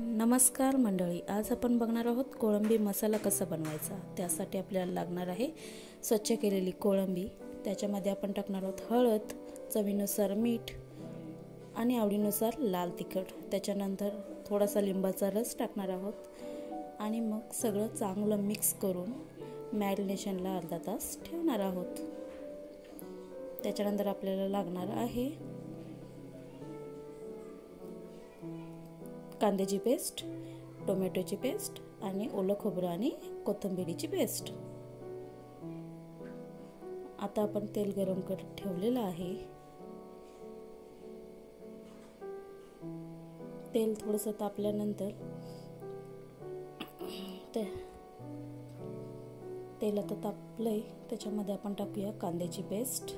नमस्कार मंडळी आज आपण बघणार आहोत कोळंबी मसाला कसा बनवायचा? त्यासाठी आपल्याला लागणार आहे स्वच्छ केलेली कोळंबी. त्याच्यामध्ये आपण टाकणार आहोत हळद चवीनुसार मीठ आणि आवडीनुसार लाल तिखट. त्याच्यानंतर थोडासा लिंबाचा रस टाकणार आहोत आणि मग सगळं चांगलं मिक्स करून मॅरिनेशनला अर्धा तास ठेवणार आहोत. त्याच्यानंतर आपल्याला लागणार आहे कांद्याची पेस्ट टोमॅटोची पेस्ट आणि ओलं खोबरं आणि कोथिंबिरीची पेस्ट. आता आपण तेल गरम करत ठेवलेलं आहे. तेल थोडंसं तापल्यानंतर ते तेल आता तापलंय त्याच्यामध्ये आपण टाकूया कांद्याची पेस्ट.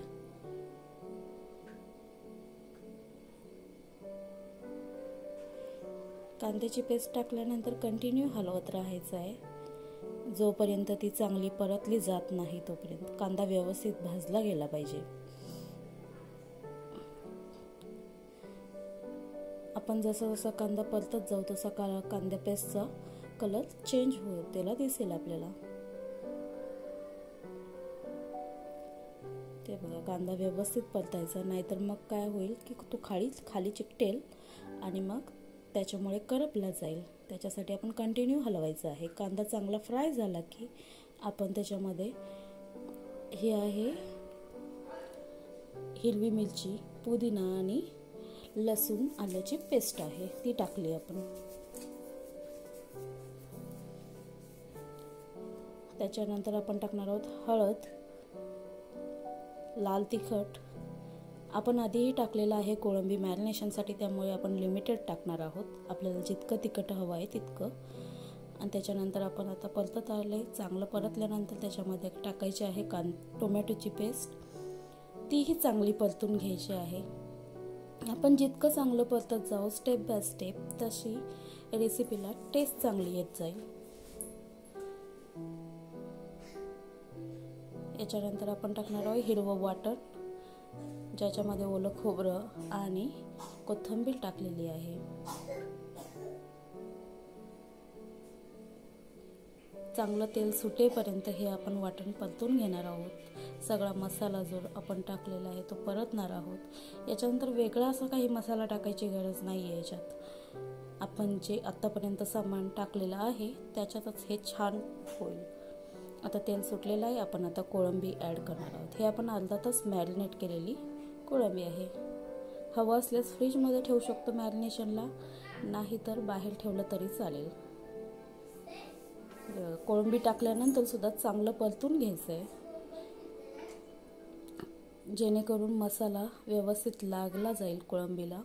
कांद्याची पेस्ट टाकल्यानंतर कंटिन्यू हलवत राहायचं आहे. जोपर्यंत ती चांगली परतली जात नाही तोपर्यंत कांदा व्यवस्थित भाजला गेला पाहिजे. आपण जसं जसा कांदा परतत जाऊ तसा का कांदा पेस्टचा कलर चेंज होईल त्याला दिसेल आपल्याला. ते बघा कांदा व्यवस्थित परतायचा नाहीतर मग काय होईल की तो खाली खाली चिकटेल आणि मग त्याच्यामुळे करपला जाईल. त्याच्यासाठी आपण कंटिन्यू हलवायचं आहे. कांदा चांगला फ्राय झाला की आपण त्याच्यामध्ये हे आहे हिरवी मिरची पुदिना आणि लसूण आल्याची पेस्ट आहे. ती टाकली आपण. त्याच्यानंतर आपण टाकणार आहोत हळद लाल तिखट आपण आधीही टाकलेलं आहे कोळंबी मॅरिनेशनसाठी त्यामुळे आपण लिमिटेड टाकणार आहोत. आपल्याला जितकं तिखट हवं आहे तितकं. आणि त्याच्यानंतर आपण आता परतत आले चांगलं परतल्यानंतर त्याच्यामध्ये टाकायची आहे कां टोमॅटोची पेस्ट. तीही चांगली परतून घ्यायची आहे. आपण जितकं चांगलं परतत जाऊ स्टेप बाय स्टेप तशी रेसिपीला टेस्ट चांगली येत जाईल. याच्यानंतर आपण टाकणार आहोत हिरवं वाटर ज्याच्यामध्ये ओलं खोबरं आणि कोथिंबीर टाकलेली आहे. चांगलं तेल सुटेपर्यंत हे आपण वाटण परतून घेणार आहोत. सगळा मसाला जो आपण टाकलेला आहे तो परतणार आहोत. याच्यानंतर वेगळा असा काही मसाला टाकायची गरज नाही आहे याच्यात. आपण जे आत्तापर्यंत सामान टाकलेलं आहे त्याच्यातच हे छान होईल. आता तेल सुटलेलं आहे आपण आता कोळंबी ॲड करणार आहोत. हे आपण अर्धा तास मॅरिनेट केलेली कोळंबी आहे. हवं असल्यास फ्रीजमध्ये ठेवू शकतो मॅरिनेशनला नाही तर बाहेर ठेवलं तरी चालेल. कोळंबी टाकल्यानंतर सुद्धा चांगलं परतून घ्यायचं आहे जेणेकरून मसाला व्यवस्थित लागला जाईल कोळंबीला.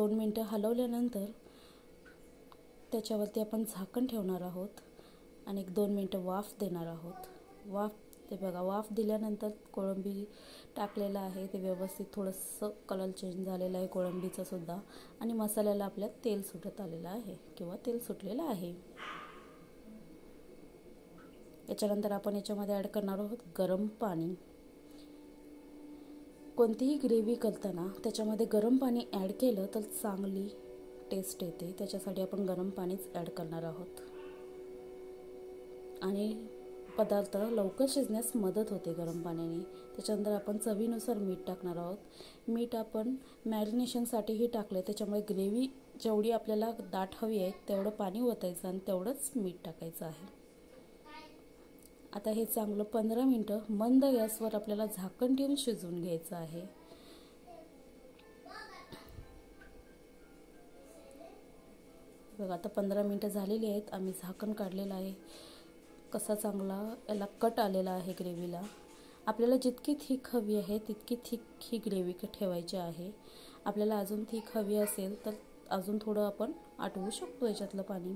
दोन मिनटं हलवल्यानंतर त्याच्यावरती आपण झाकण ठेवणार आहोत आणि एक दोन मिनटं वाफ देणार आहोत. वाफ ते बघा वाफ दिल्यानंतर कोळंबी टाकलेलं आहे. ते व्यवस्थित थोडंसं कलर चेंज झालेलं आहे कोळंबीचं सुद्धा. आणि मसाल्याला आपल्या तेल सुटत आलेलं आहे किंवा तेल सुटलेलं आहे. याच्यानंतर आपण याच्यामध्ये ॲड करणार आहोत गरम पाणी. कोणतीही ग्रेव्ही करताना त्याच्यामध्ये गरम पाणी ॲड केलं तर चांगली टेस्ट येते. त्याच्यासाठी आपण गरम पाणीच ॲड करणार आहोत. आणि पदार्थ लवकर शिजण्यास मदत होते गरम पाण्याने. त्याच्यानंतर आपण चवीनुसार मीठ टाकणार आहोत. मीठ आपण मॅरिनेशनसाठीही टाकलं त्याच्यामुळे ग्रेव्ही जेवढी आपल्याला दाट हवी आहे तेवढं पाणी ओतायचं आणि तेवढंच मीठ टाकायचं आहे. आता हे चांगलं पंधरा मिनटं मंद गॅसवर आपल्याला झाकण ठेवून शिजवून घ्यायचं आहे. बघा आता पंधरा मिनटं झालेली आहेत. आम्ही झाकण काढलेलं आहे. कसा चांगला याला कट आलेला आहे ग्रेव्हीला. आपल्याला जितकी थिक हवी आहे तितकी थिक ही ग्रेव्ही ठेवायची आहे. आपल्याला अजून थिक हवी असेल तर अजून थोडं आपण आटवू शकतो याच्यातलं पाणी.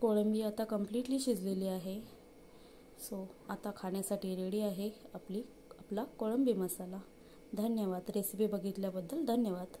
कोळंबी आता कम्प्लिटली शिजलेली आहे. सो आता खाण्यासाठी रेडी आहे आपली आपला कोळंबी मसाला. धन्यवाद. रेसिपी बघितल्याबद्दल धन्यवाद.